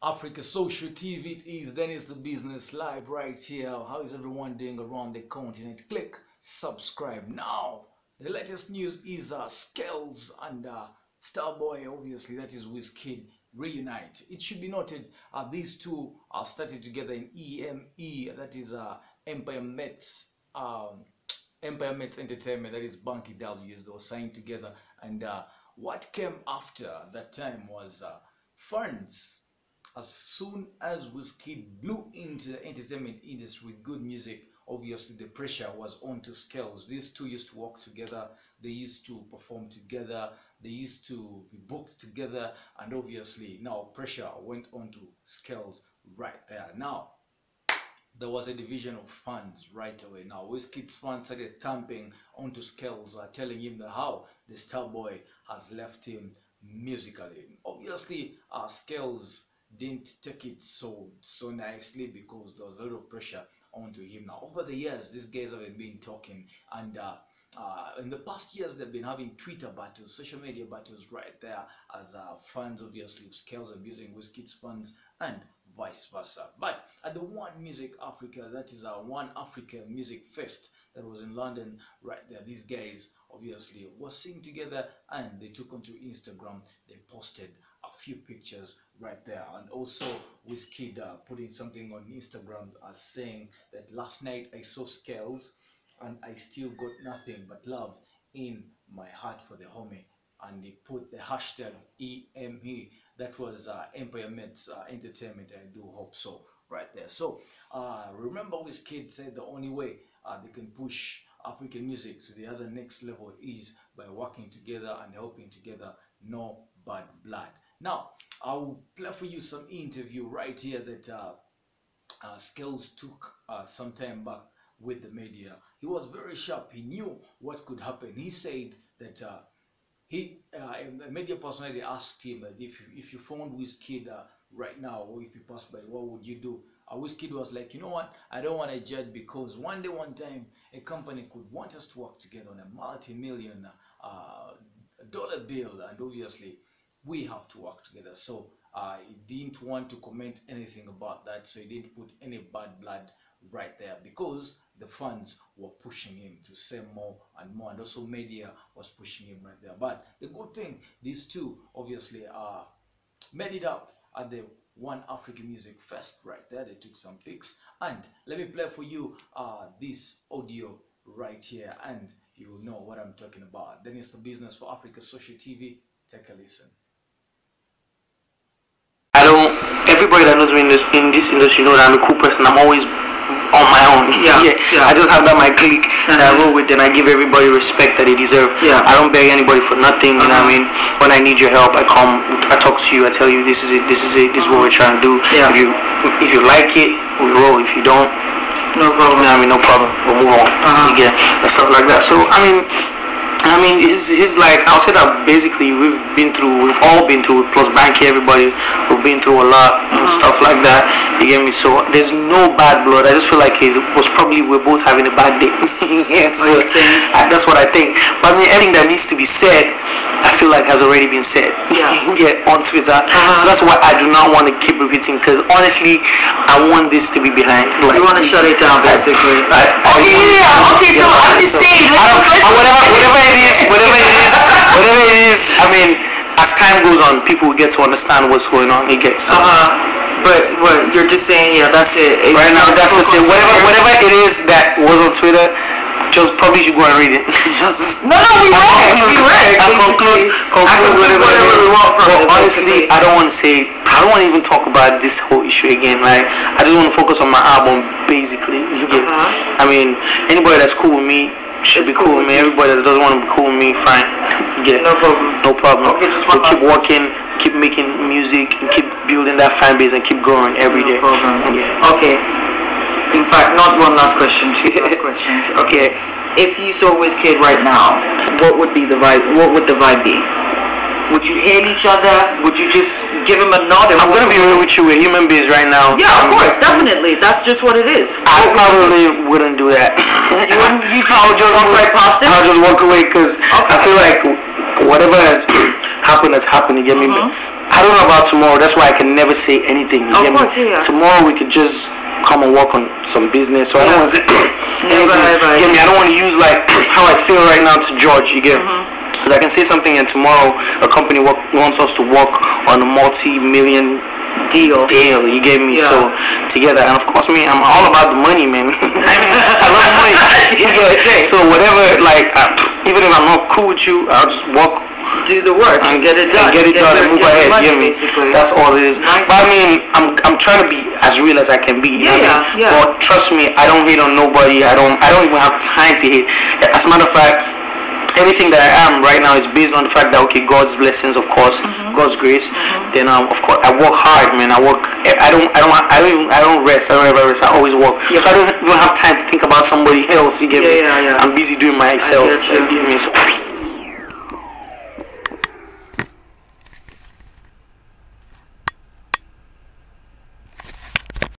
Africa Social TV it is, then it's the business live right here. How is everyone doing around the continent? Click subscribe now. The latest news is uh, Skales and uh, Starboy, obviously, that is Wizkid reunite. It should be noted uh, these two are started together in EME, that is uh, Empire Mates. Um, Empire Mates Entertainment, that is Banky W's, they were signed together. And uh, what came after that time was uh, funds as soon as Wizkid blew into the entertainment industry with good music, obviously the pressure was on to Skales. These two used to work together, they used to perform together, they used to be booked together, and obviously now pressure went on to Skales right there. Now, there was a division of funds right away. Now, Wizkid's fans started thumping onto Skales, uh, telling him that how the star boy has left him musically. Obviously, uh, Skales didn't take it so so nicely because there was a lot of pressure onto him. Now, over the years, these guys have been talking, and uh, uh, in the past years, they've been having Twitter battles, social media battles right there as uh, fans, obviously, of Skales abusing Wizkid's fans and vice versa. But at the One Music Africa, that is our One Africa Music Fest that was in London right there, these guys obviously were singing together and they took onto Instagram, they posted a few pictures right there. And also Wizkid uh, putting something on Instagram as saying that last night I saw Skales and I still got nothing but love in my heart for the homie. And he put the hashtag EME that was uh, Empire uh, Entertainment I do hope so right there. So uh, remember Wizkid said the only way uh, they can push African music to the other next level is by working together and helping together no bad blood now, I'll play for you some interview right here that uh, uh, Skales took uh, some time back with the media. He was very sharp. He knew what could happen. He said that uh, he, uh, a media personality asked him that if you, if you found Wizkid uh, right now or if you passed by, what would you do? Uh, Wizkid was like, you know what? I don't want to judge because one day, one time, a company could want us to work together on a multi-million uh, dollar bill, and obviously we have to work together. So I didn't want to comment anything about that. So he didn't put any bad blood right there because the fans were pushing him to say more and more and also media was pushing him right there. But the good thing these two obviously uh made it up at the one african music fest right there. They took some pics. And let me play for you uh this audio right here and you will know what i'm talking about. Then it's the business for africa social tv take a listen everybody that knows me in this in this industry know that I'm a cool person. I'm always on my own. Yeah, yeah. yeah. I just have that my clique that I roll with, and I give everybody respect that they deserve. Yeah. I don't beg anybody for nothing. You know what I Uh-huh. mean? When I need your help, I come. I talk to you. I tell you this is it. This is it. This is what we're trying to do. Yeah. If you if you like it, we roll. If you don't, No you problem. know I mean? No problem. We'll move on. Uh-huh. You get and stuff like that. So I mean. I mean, his, his like, I'll say that basically we've been through, we've all been through, plus Banky, everybody, been through a lot and Uh-huh. stuff like that. You get me? So there's no bad blood. I just feel like it was probably we're both having a bad day. yeah, so? I, that's what I think. But I mean, anything that needs to be said, I feel like has already been said. Yeah. yeah, on Twitter. Uh-huh. So that's why I do not want to keep repeating because honestly, I want this to be behind. Like, You want to shut it down, basically. Okay, yeah, okay, so I'm just saying, I don't, let's- uh, whatever, whatever it is, whatever it is, whatever it is. I mean, as time goes on, people get to understand what's going on. It gets. So. Uh-huh. But what you're just saying, yeah, that's it. It- Right now, that's just it. Whatever, whatever it is that was on Twitter, just probably should go and read it. just No, no, we read. We read. I conclude, conclude conclude whatever, whatever we want from But it, honestly. I don't want to say. I don't want to even talk about this whole issue again. Like, I just want to focus on my album, basically. You get? Uh-huh. I mean, anybody that's cool with me should It's be cool cool with me. Everybody that doesn't want to be cool with me, fine. Get? No problem. No problem. Okay, just We'll keep working, keep making music, and keep building that fan base, and keep growing every day. No problem. Yeah. Okay. In fact, not one last question, two last questions. Okay. If you saw Wizkid right now, what would be the vibe? What would the vibe be? Would you hail each other? Would you just give him a nod? And I'm gonna be real with you. We're human beings right now. Yeah, of course, definitely. That's just what it is. I probably wouldn't do that. You wouldn't- you I'll just walk right past him? I'll just walk away because I feel like whatever has happened has happened. You get me? Mhm. I I don't know about tomorrow. That's why I can never say anything. You Of get course, me? yeah. Tomorrow we could just come and work on some business. So I don't want to anything. right, right. You get me? I don't want to use like how I feel right now to George. You get? Mm-hmm. Because I can say something and tomorrow a company work, wants us to work on a multi-million Deal. deal. You get me? Yeah. So together, and of course, me, I'm all about the money, man. I mean, I love money. You get- so whatever, like, uh, even if I'm not cool with you, I'll just walk Do the work and get it done. and get it done your- and move ahead. money, you get me? basically. That's all it is. Nice. But I mean, I'm I'm trying to be as real as I can be. you know Yeah, I mean? yeah, yeah. But trust me, I don't hate on nobody. I don't I don't even have time to hate. As a matter of fact. Everything that I am right now is based on the fact that okay, God's blessings, of course, Mm-hmm. God's grace. Then um, of course, I work hard, man. I work. I don't. I don't. I don't. Even, I don't rest. I don't ever rest. I always work. Yeah. So I don't even have time to think about somebody else. You get Yeah, me? yeah, yeah. I'm busy doing myself. get you. get me? So,